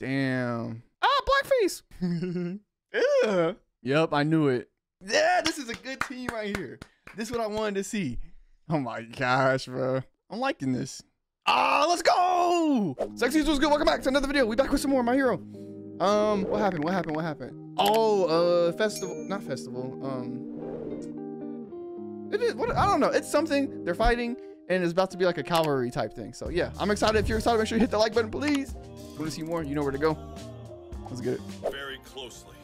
Damn. Ah, blackface. yeah. Yep, I knew it. Yeah, this is a good team right here. This is what I wanted to see. Oh my gosh, bro. I'm liking this. Ah, let's go! Sexy was good. Welcome back to another video. We back with some more My Hero. Um, what happened? What happened? What happened? Oh, uh, festival. Not festival. Um, it is. What? I don't know. It's something. They're fighting, and it's about to be like a cavalry type thing. So yeah, I'm excited. If you're excited, make sure you hit the like button, please. Want to see more? You know where to go. Let's get it. very closely.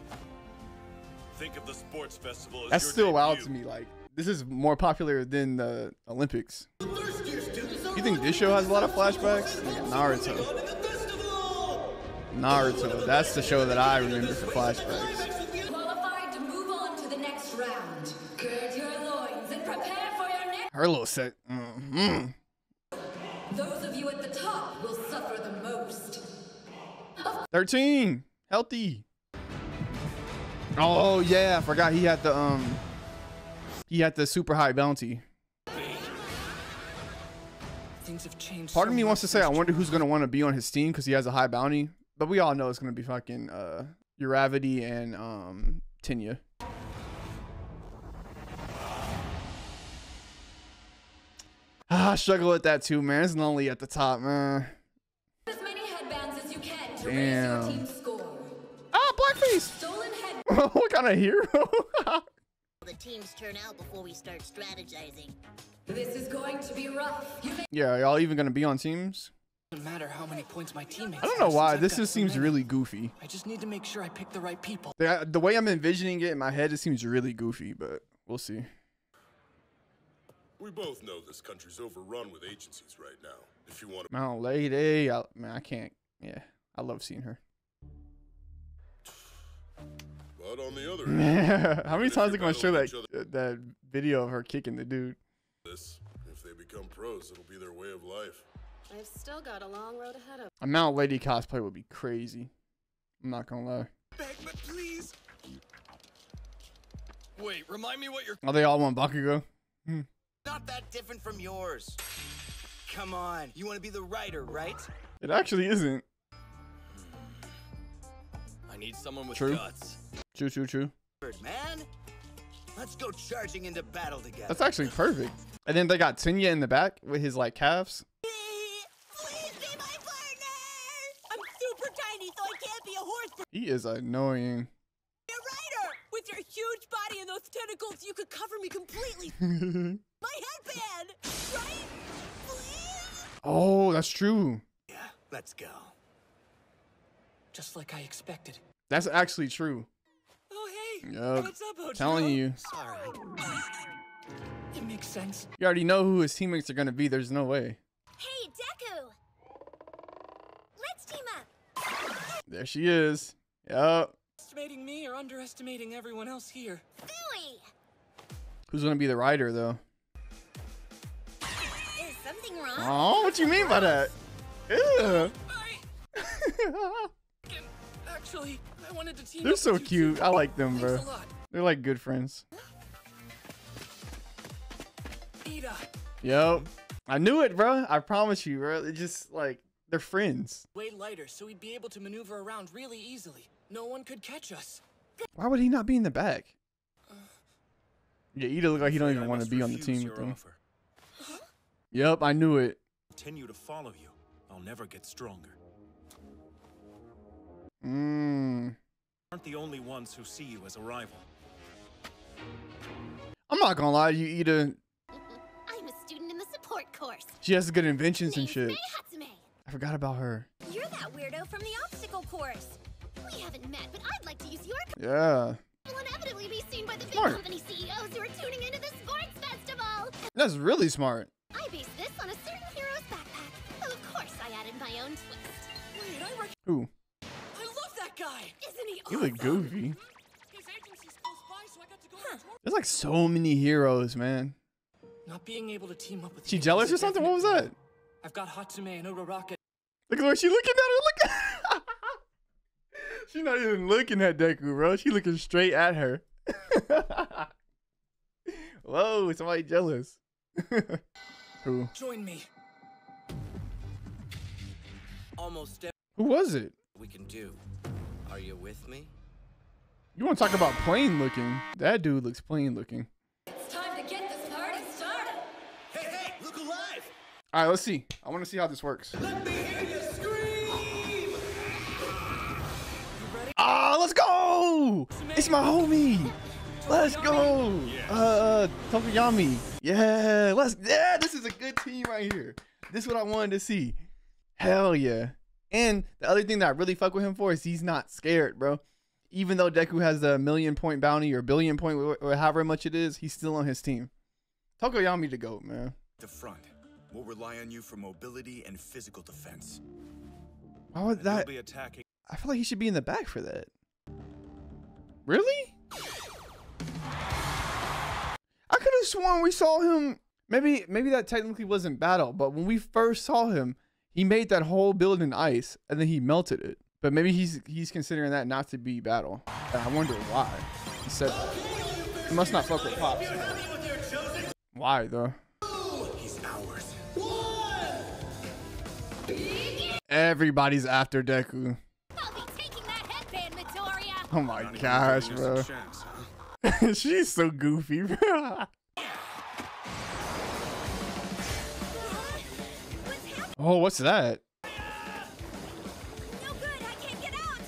Think of the sports festival as That's still wild debut. to me. Like this is more popular than the Olympics. You think this show has a lot of flashbacks? Naruto. Naruto. That's the show that I remember for flashbacks. Qualified to move on to the next round. Gird your loins and prepare for your next. Her little set. Mm-hmm. Those of you at the top will suffer the most. 13. Healthy. Oh yeah, I forgot he had the um he had the super high bounty. Things have changed. Part of me wants to say I wonder who's gonna want to be on his team because he has a high bounty, but we all know it's gonna be fucking uh Uravity and um Tenya. I struggle with that too, man. It's lonely at the top, man. As many headbands as you can to Damn. raise your team score. Ah, blackface. What kind of hero? the teams turn out before we start strategizing. This is going to be rough. You may yeah, y'all even gonna be on teams? Doesn't matter how many points my teammates. I don't know why. This got just seems really goofy. I just need to make sure I pick the right people. The, the way I'm envisioning it in my head, it seems really goofy, but we'll see. We both know this country's overrun with agencies right now. If you want to, Mount Lady, I, man, I can't. Yeah, I love seeing her. but on the other hand, How many times are you're gonna show that battling each that video of her kicking the dude? this, if they become pros, it'll be their way of life. I've still got a long road ahead of A Mount Lady cosplay would be crazy. I'm not gonna lie. Bagman, please. Wait, remind me what you're. Are they all want Bakugo. Hmm. Not that different from yours. Come on, you want to be the writer, right? It actually isn't. Hmm. I need someone with True. guts. True, true, true. Man, let's go charging into battle together. That's actually perfect. And then they got Tenya in the back with his like calves. Please be my tentacles, you could cover me completely. my headband! Right? Please? oh, that's true. Yeah, let's go. Just like I expected. That's actually true. Oh hey. Yup. What's up, Ojo? Telling you. Sorry. It makes sense. You already know who his teammates are gonna be. There's no way. Hey, Deku! Let's team up! There she is. Yup. Estimating me or underestimating everyone else here? Who's gonna be the rider though? Is something wrong? Oh, what do you mean by that? Ew. I actually. I wanted to team They're so cute. I like them, bro. Thanks a lot. They're like good friends. Iida. Yup. I knew it, bro. I promise you, bro. They just like they're friends. Way lighter, so we'd be able to maneuver around really easily. No one could catch us. Why would he not be in the back? Yeah, Iida look like he don't even want to be on the team with them. offer. Yup, I knew it. Continue to follow you. I'll never get stronger. Mmm. Aren't the only ones who see you as a rival. I'm not gonna lie to you, Iida. I'm a student in the support course. She has good inventions and shit. I forgot about her. You're that weirdo from the obstacle course. We haven't met, but I'd like to use your Yeah. Will inevitably be seen by the big company CEOs who are tuning into the sports festival. That's really smart. I based this on a certain hero's backpack. Though of course I added my own twist. Wait, I rec- Who? I love that guy. Isn't he You awesome? look goofy. His agency's close by, so I got to go on. There's like so many heroes, man. Not being able to team up with She jealous or something? What was that? I've got Hatsume and Uraraka. Look at where she looking at her. Look. She's not even looking at Deku, bro. She looking straight at her. Whoa, somebody jealous. Who? Join me. Almost Who was it? we can do. Are you with me? You want to talk about plain looking? That dude looks plain looking. It's time to get this party started. Hey, hey, look alive! All right, let's see. I want to see how this works. Let me hear you It's my homie. Let's go. Uh, Tokoyami. Yeah, let's. Yeah, this is a good team right here. This is what I wanted to see. Hell yeah. And the other thing that I really fuck with him for is he's not scared, bro. Even though Deku has a million point bounty or billion point, wh- however much it is, he's still on his team. Tokoyami to go, man. The front. We'll rely on you for mobility and physical defense. Why would that? be attacking. I feel like he should be in the back for that. Really? I could have sworn we saw him. Maybe maybe that technically wasn't battle, but when we first saw him, he made that whole building ice and then he melted it. But maybe he's he's considering that not to be battle. And I wonder why. He said that. He must not fuck with pops. Why though? Everybody's after Deku. Oh my gosh, bro. chance, huh? She's so goofy, bro. Oh, what's that? No good, I can't get out.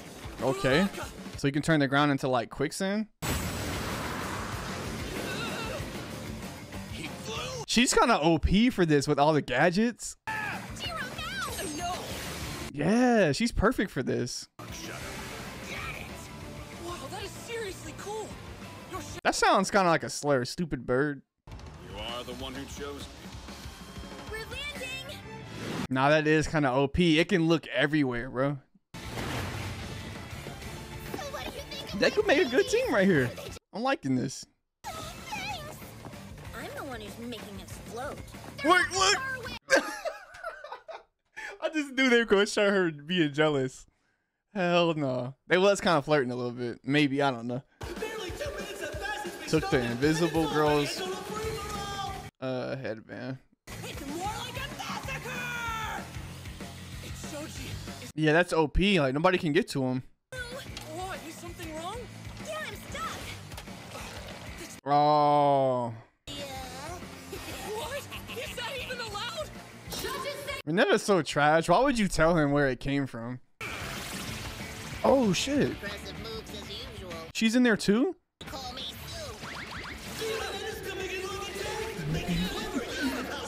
Okay. So you can turn the ground into like quicksand? She's kind of OP for this with all the gadgets. Jiro! No! Yeah, she's perfect for this. That sounds kind of like a slur, stupid bird. You are the one who chose me. We're landing! Nah, that is kind of OP. It can look everywhere, bro. So what do you Deku made a good team right here. I'm liking this. Thanks! I'm the one who's making us float. Look, look. I just knew they were going to show her being jealous. Hell no. They was kind of flirting a little bit. Maybe, I don't know. Took the invisible girl's uh, headband. It's more like a massacre! It's Shoji. Is- Yeah, that's OP. Like, nobody can get to him. What? Is something wrong? Yeah, I'm stuck! Oh. Yeah. What? Is that even allowed? I mean, that is so trash. Why would you tell him where it came from? Oh, shit. Moves as usual. She's in there too?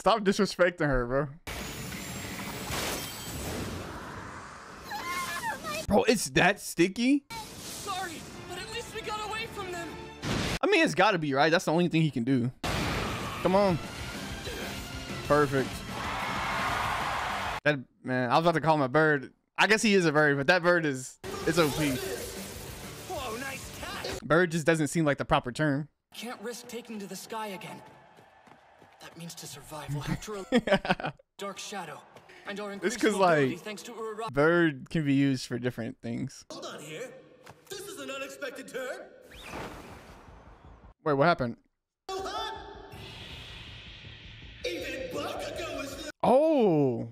Stop disrespecting her, bro. Bro, it's that sticky? Sorry, but at least we got away from them. I mean, it's got to be, right? That's the only thing he can do. Come on. Perfect. That man, I was about to call him a bird. I guess he is a bird, but that bird is it's OP. Whoa, nice! Bird just doesn't seem like the proper term. Can't risk taking to the sky again. That means to survive, we'll have to rely Dark Shadow. And our It's increased 'cause, mobility like- thanks to Urara. Bird can be used for different things. Hold on here. This is an unexpected turn. Wait, what happened? So hot. Even Bakugo is Oh.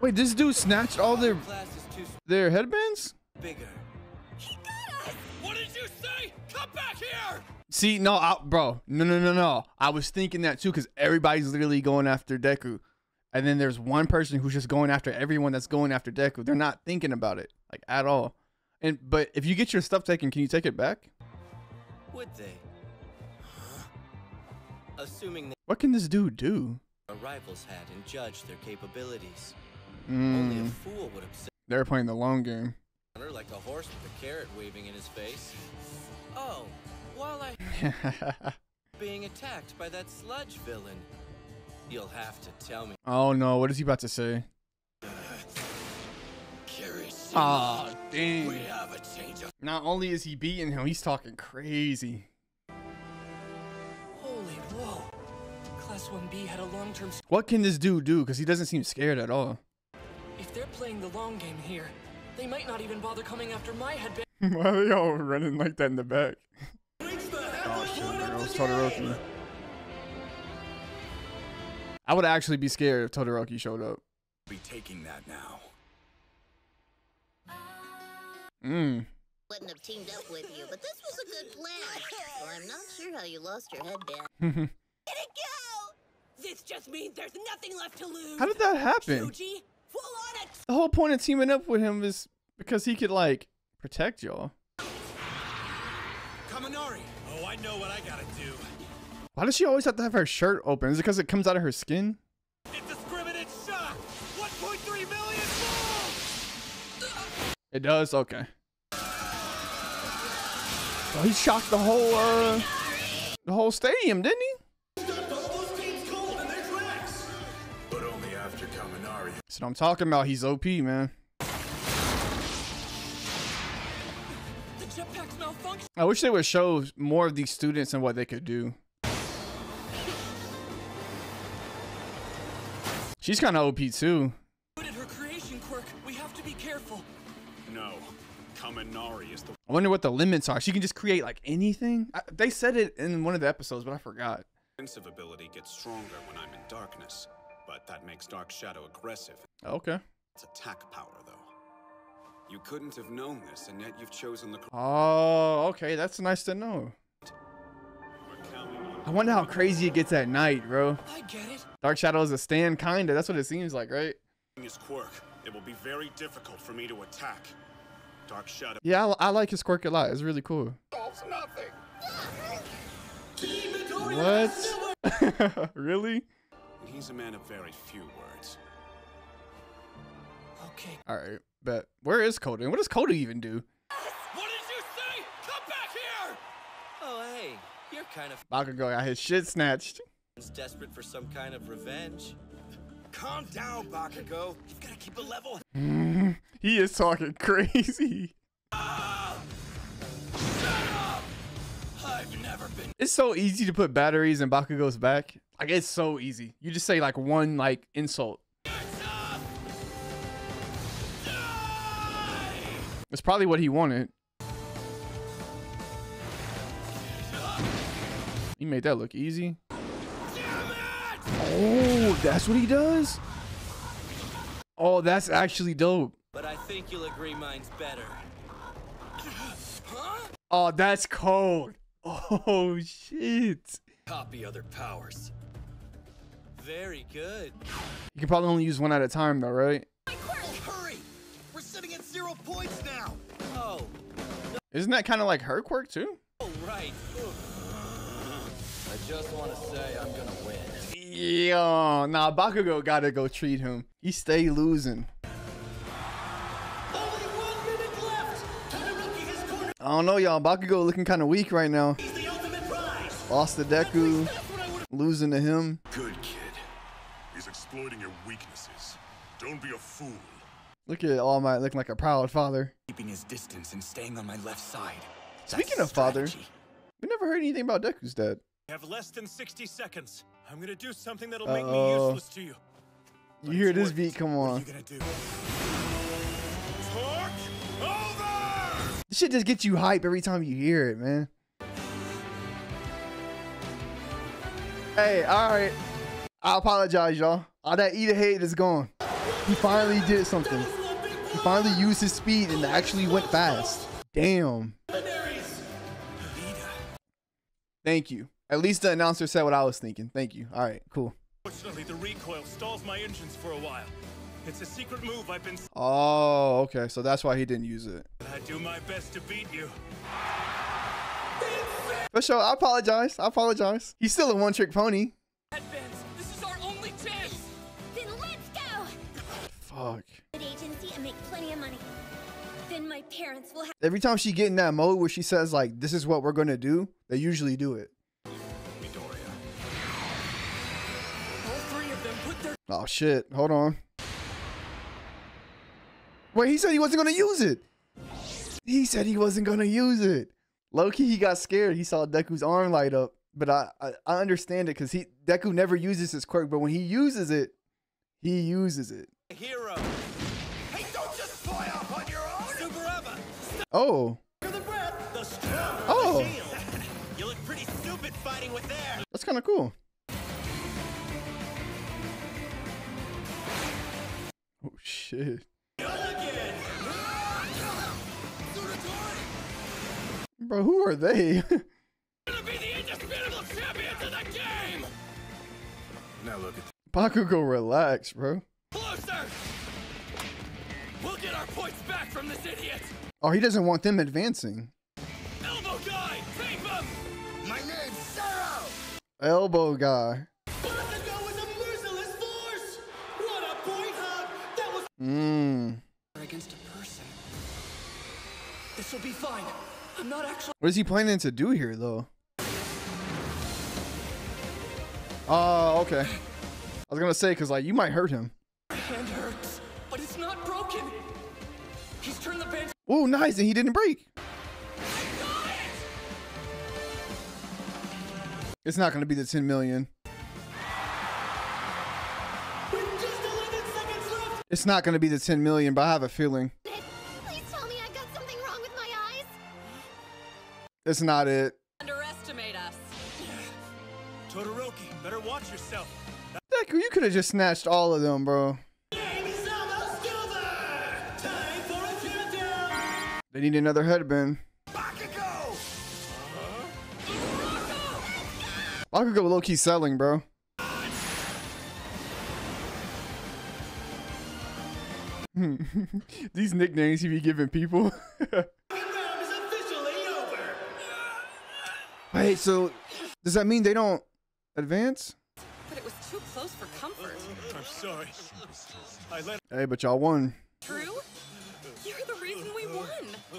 Wait, this dude snatched all their class is too their headbands? bigger. See, no, I, bro, no, no, no, no. I was thinking that too because everybody's literally going after Deku, and then there's one person who's just going after everyone that's going after Deku. They're not thinking about it like at all. And but if you get your stuff taken, can you take it back? Would they? Assuming they What can this dude do? a rival's hat and judge their capabilities. Only a Mm, fool would observe they're playing the long game. like a horse with a carrot waving in his face. Oh, while I being attacked by that sludge villain. You'll have to tell me. oh no, what is he about to say? Ah, we dang. have a change of Not only is he beating him, he's talking crazy. Holy whoa. Class 1B had a long-term... What can this dude do? Because he doesn't seem scared at all. If they're playing the long game here, they might not even bother coming after my headband. Why are they all running like that in the back? shit, there goes Todoroki. I would actually be scared if Todoroki showed up. Be taking that now. Mm. Wouldn't have teamed up with you, but this was a good plan. Well, I'm not sure how you lost your headband. Let it go! This just means there's nothing left to lose. How did that happen? Shoji, full on it. The whole point of teaming up with him is because he could like protect y'all. Kaminari! Oh, I know what I gotta do. Why does she always have to have her shirt open? Is it because it comes out of her skin? Indiscriminate shock! 1.3 million! It does. Okay. Oh, he shocked the whole uh the whole stadium, didn't he? But only after Kaminari. That's what I'm talking about. He's OP, man. I wish they would show more of these students and what they could do. She's kind of OP too. Her creation quirk. We have to be careful. No. Kaminari is the I wonder what the limits are. She can just create like anything. I, they said it in one of the episodes, but I forgot. offensive ability gets stronger when I'm in darkness. But that makes Dark Shadow aggressive. Okay. It's attack power, though. You couldn't have known this, and yet you've chosen the Oh, okay. That's nice to know. I wonder how crazy it gets at night, bro. I get it. Dark Shadow is a stand, kinda. That's what it seems like, right? his quirk. It will be very difficult for me to attack. Dark Shadow Yeah, I, I like his quirk a lot. It's really cool. solves nothing. What? really? And he's a man of very few words. Okay. All right, bet. Where is Koda? And what does Koda even do? What did you say? Come back here! Oh, hey, you're kind of Bakugo got his shit snatched. desperate for some kind of revenge. Calm down, Bakugo. You've got to keep it level. He is talking crazy. I've never been. It's so easy to put batteries in Bakugo's back. Like it's so easy. You just say like one like insult. It's probably what he wanted. He made that look easy. Oh, that's what he does? Oh, that's actually dope. But I think you'll agree mine's better. Oh, that's cold. Oh, shit. Copy other powers. Very good. You can probably only use one at a time, though, right? Hurry! We're sitting at zero points now. Oh, Isn't that kind of like her quirk, too? oh right. I just want to say I'm gonna win. Yo, nah, Bakugo gotta go treat him. He stay losing. I don't know, y'all. Bakugo looking kind of weak right now. Lost to Deku, losing to him. Good kid. He's exploiting your weaknesses. Don't be a fool. Look at All Might looking like a proud father. Keeping his distance and staying on my left side. Speaking of father, we never heard anything about Deku's dad. You have less than 60 seconds. I'm gonna do something that'll make me useless to you. You hear this beat? Come What are on. you gonna do? Torque over! This shit just gets you hype every time you hear it, man. Hey, all right. I apologize, y'all. All that Iida hate is gone. He finally did something. He finally used his speed and actually went fast. Damn. Thank you. At least the announcer said what I was thinking. Thank you. All right, cool. Fortunately, the recoil stalls my engines for a while. It's a secret move I've been. Oh, okay. So that's why he didn't use it. I do my best to beat you. For sure. I apologize. I apologize. He's still a one trick pony. Parents will have Every time she get in that mode where she says like, "This is what we're gonna do," they usually do it. Midoriya. All three of them put their Oh shit! Hold on. Wait, he said he wasn't gonna use it. He said he wasn't gonna use it. Loki, he got scared. He saw Deku's arm light up, but I I, I understand it because he Deku never uses his quirk, but when he uses it, he uses it. Hero. Oh, oh, You look pretty stupid fighting with air. that's kind of cool. Oh shit! Bro, who are they? Gonna be the indisputable champions of the game! Now look at Bakugo, relax, bro. Closer! We'll get our points back from this idiot! Oh, he doesn't want them advancing. Elbow guy! Tape him! My name's Sero! Elbow guy. Bakugo is a merciless force! What a point hug! That was Mmm. against a person. This will be fine. I'm not actually. What is he planning to do here, though? Oh, okay. I was gonna say, cause like you might hurt him. Hand hurts, but it's not broken. He's turned the bench. Oh, nice, and he didn't break. It's not gonna be the 10 million. Just 11 seconds left. It's not gonna be the 10 million, but I have a feeling Please tell me I got something wrong with my eyes. it's not it. Underestimate us. Todoroki, better watch yourself. Deku, you could have just snatched all of them, bro. They need another headband. Bakugo! Bakugo low key selling, bro. These nicknames he be giving people. Second round is officially over. Wait, so does that mean they don't advance? But it was too close for comfort. I'm sorry. I let Hey, but y'all won.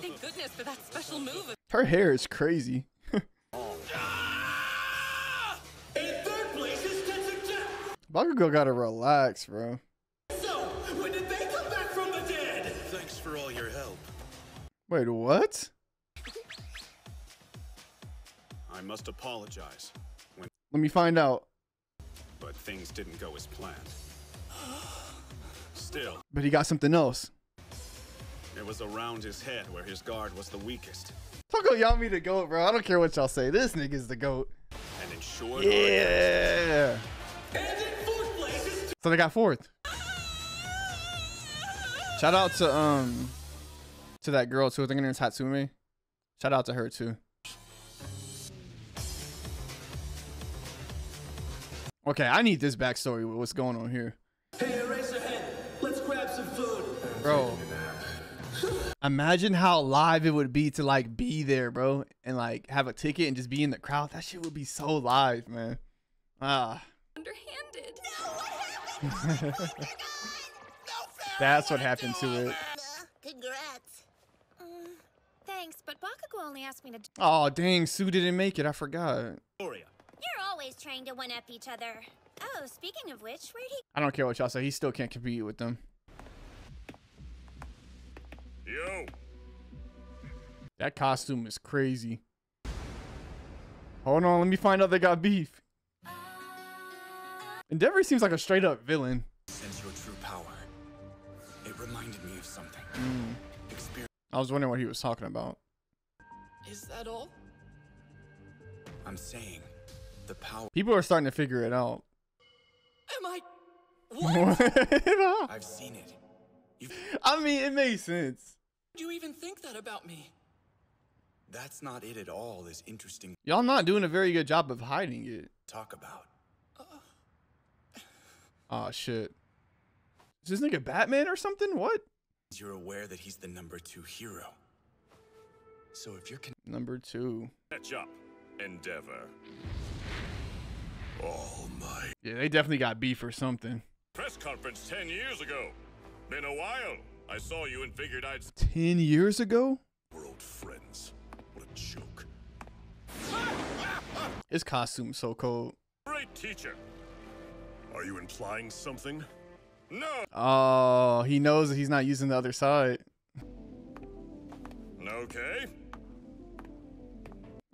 Thank goodness for that special move. Her hair is crazy. In third place is Tetsuya. Bakugo gotta relax, bro. So, when did they come back from the dead? Thanks for all your help. Wait, what? I must apologize. When, Let me find out. but things didn't go as planned. Still, But he got something else. It was around his head where his guard was the weakest. Tokoyami the goat, bro. I don't care what y'all say. This nigga's the goat. And ensured Yeah. And in fourth place is So they got fourth. Shout out to um to that girl too. I think her name's Hatsume. Shout out to her too. Okay, I need this backstory with what's going on here. Hey, Eraserhead, let's grab some food. Bro. Imagine how live it would be to like be there, bro, and like have a ticket and just be in the crowd. That shit would be so live, man. Ah. Underhanded. That's what happened to it. Uh, congrats. Thanks, but Bakugo only asked me to. Oh dang, Tsu didn't make it. I forgot. Gloria. You're always trying to one up each other. Oh, speaking of which, where'd he? I don't care what y'all say. He still can't compete with them. Yo! That costume is crazy. Hold on, let me find out they got beef. Endeavor seems like a straight up villain. Sense your true power. It reminded me of something. Mm. Experience. I was wondering what he was talking about. Is that all? I'm saying, the power. People are starting to figure it out. Am I? What? I've seen it. You've. I mean, it makes sense. Did you even think that about me? That's not it at all. Is interesting Y'all not doing a very good job of hiding it. talk about. Oh shit. Is this nigga Batman or something? What? You're aware that he's the number two hero. So if you're con- Number two. Catch up, Endeavor. All might. Yeah, they definitely got beef or something. Press conference 10 years ago. Been a while. I saw you and figured I'd. Ten years ago? We're old friends. What a joke. His costume's so cold. Great teacher. Are you implying something? No. Oh, he knows that he's not using the other side. Okay.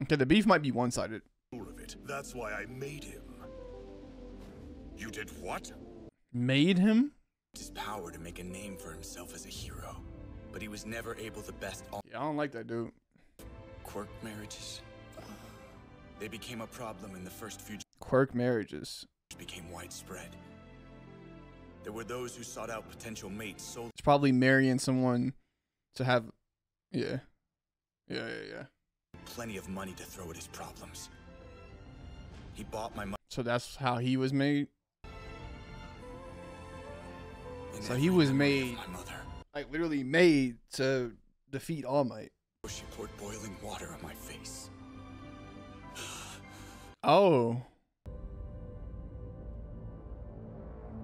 Okay, the beef might be one sided. Sure of it. That's why I made him. You did what? Made him? His power to make a name for himself as a hero, but he was never able to best all Yeah, I don't like that dude. quirk marriages. They became a problem in the first few Quirk marriages. became widespread. There were those who sought out potential mates solely It's probably marrying someone to have. Yeah. Yeah, yeah, yeah. plenty of money to throw at his problems. He bought my money. So that's how he was made. So he was made-. Like literally made to defeat All Might. She poured boiling water on my face. Oh.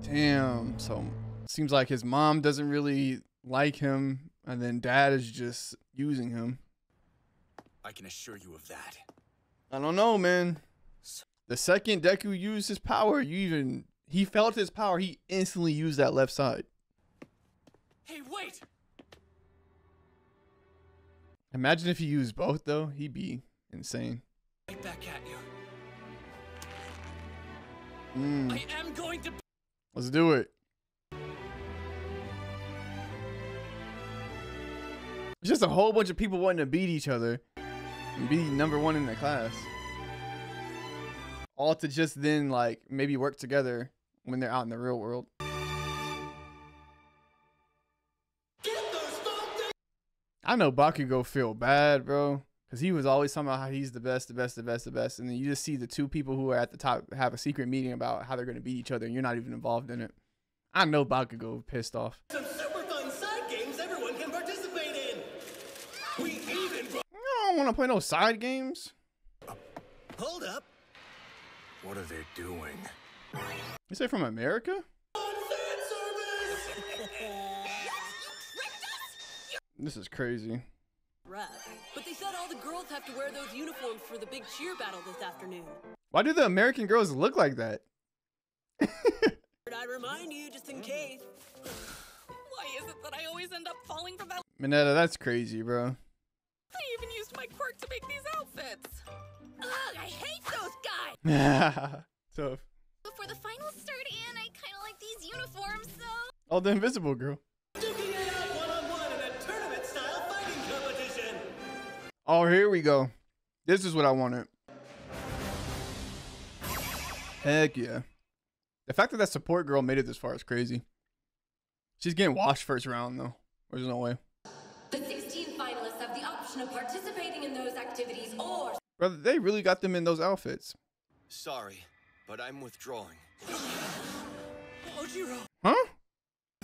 Damn. So seems like his mom doesn't really like him, and then dad is just using him. I can assure you of that. I don't know, man. The second Deku used his power, you even he felt his power, he instantly used that left side. Hey, wait! Imagine if he used both though, he'd be insane. Right back at you. Mm, I am going to. let's do it. It's just a whole bunch of people wanting to beat each other and be number one in the class. All to just then like maybe work together when they're out in the real world. I know Bakugo feel bad, bro. Cause he was always talking about how he's the best, the best, the best, the best, and then you just see the two people who are at the top have a secret meeting about how they're gonna beat each other, and you're not even involved in it. I know Bakugo pissed off. Some super fun side games everyone can participate in. We even. I don't want to play no side games. Hold up. What are they doing? You say from America? This is crazy. But they said all the girls have to wear those uniforms for the big cheer battle this afternoon. Why do the American girls look like that? I remind you, just in case. Why is it that I always end up falling for that? Minetta, that's crazy, bro. I even used my quirk to make these outfits. Ugh, I hate those guys! Tough. Of like these uniforms, so. Oh, the invisible girl. Duking it out one-on-one in a tournament-style fighting competition. Oh, here we go. This is what I wanted. Heck yeah. The fact that that support girl made it this far is crazy. She's getting washed first round, though. There's no way. The 16 finalists have the option of participating in those activities or Brother, they really got them in those outfits. Sorry, but I'm withdrawing. Ojiro! Huh?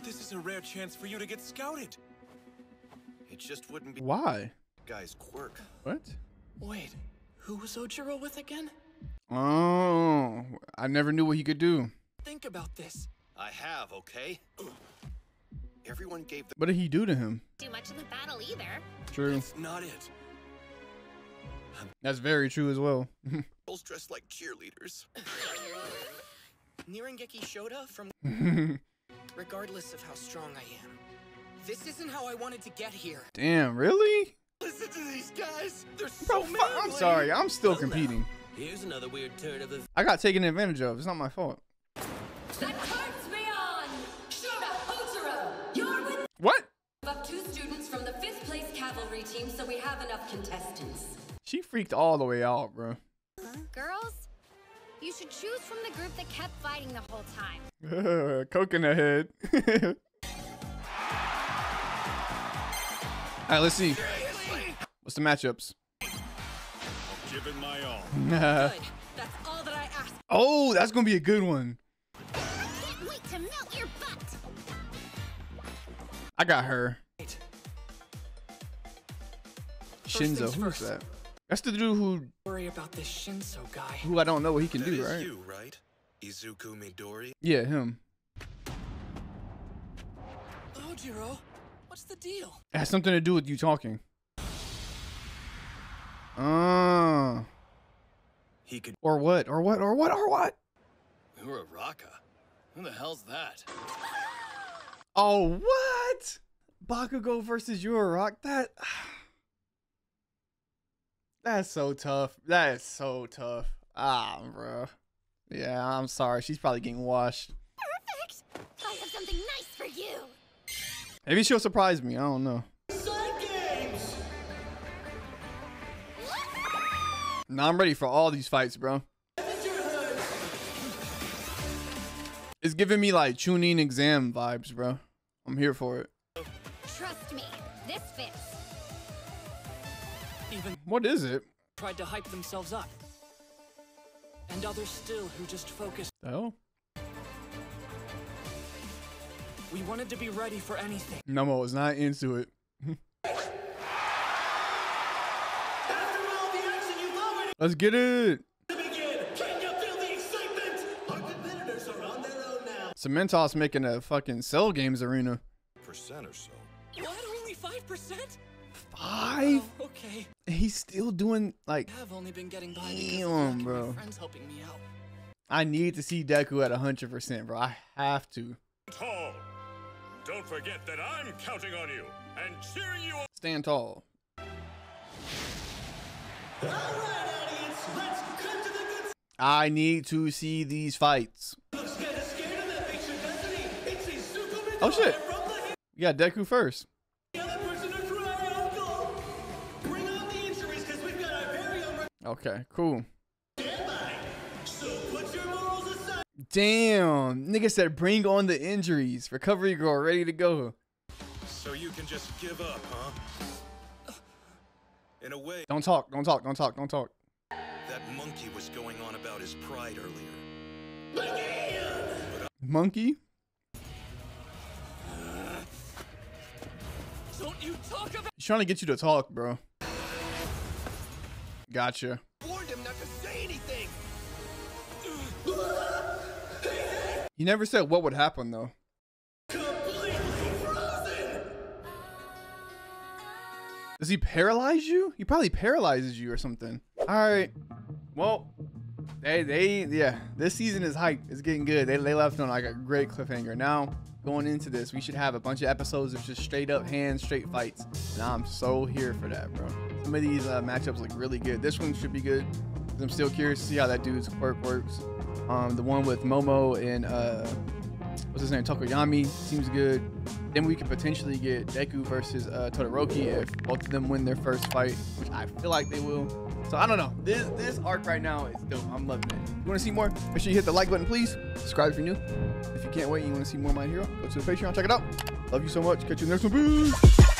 This is a rare chance for you to get scouted. It just wouldn't be Why? guy's quirk. What? Wait, who was Ojiro with again? Oh, I never knew what he could do. Think about this. I have, okay? Everyone gave the What did he do to him? Do much in the battle either. True. Not it. That's very true as well. girls dressed like cheerleaders. Nirengeki Shoda from regardless of how strong I am. This isn't how I wanted to get here. Damn, really? Listen to these guys. They're Bro, so fu- I'm sorry. I'm still oh, competing. Here's another weird turn of events. I got taken advantage of. It's not my fault. that turns me on! Shoda Ojiro, you're with What? up two students from the fifth place cavalry team, so we have enough contestants. She freaked all the way out, bro. Girls, you should choose from the group that kept fighting the whole time. Coconut head. All right, let's see. What's the matchups? Give my all. Good. That's all that I asked. oh, that's gonna be a good one. Can't wait to melt your butt. I got her. Shinso. Who's that? That's the dude who worry about this Shinso guy. who I don't know what he can That do, is right? you, right? Izuku Midori. Yeah, him. Ojiro, what's the deal? It has something to do with you talking. Uh, He could. or what? Or what? Or what? Or what? Uraraka? Who the hell's that? Oh, what? Bakugo versus Rock? That That's so tough. That is so tough. Ah, bro. Yeah, I'm sorry. She's probably getting washed. Perfect. I have something nice for you. Maybe she'll surprise me. I don't know. Side games. No, I'm ready for all these fights, bro. It's giving me like Chunin exam vibes, bro. I'm here for it. Trust me, this fits. Even What is it? tried to hype themselves up. And others still who just focused. Oh. We wanted to be ready for anything. Momo was not into it. Let's get it. Cementoss making a fucking cell games arena. Percent or so. What? Only five percent? Five? Oh, okay. He's still doing like. I've only been getting by Damn, bro. my friends helping me out. I need to see Deku at hundred percent, bro. I have to. Tall. Don't forget that I'm counting on you and cheering you on. Stand tall. I need to see these fights. Oh shit. You got Deku first. Okay, cool. Damn. Nigga said bring on the injuries. Recovery girl ready to go. So you can just give up, huh? In a way, Don't talk, don't talk, don't talk, don't talk. that monkey was going on about his pride earlier. Monkey? Don't you talk about He's trying to get you to talk, bro. Gotcha. Warned him not to say anything. He never said what would happen though. Does he paralyze you? He probably paralyzes you or something. All right. Well, they they yeah. This season is hype. It's getting good. They they left on like a great cliffhanger. Now going into this, we should have a bunch of episodes of just straight up hands, straight fights. And I'm so here for that, bro. Some of these uh, matchups look really good. This one should be good. I'm still curious to see how that dude's quirk works. Um, the one with Momo and uh, what's his name, Tokoyami seems good. Then we could potentially get Deku versus uh, Todoroki if both of them win their first fight, which I feel like they will. So I don't know. This this arc right now is dope. I'm loving it. You want to see more? Make sure you hit the like button, please. Subscribe if you're new. If you can't wait and you want to see more of My Hero, go to the Patreon, check it out. Love you so much. Catch you next one. Peace.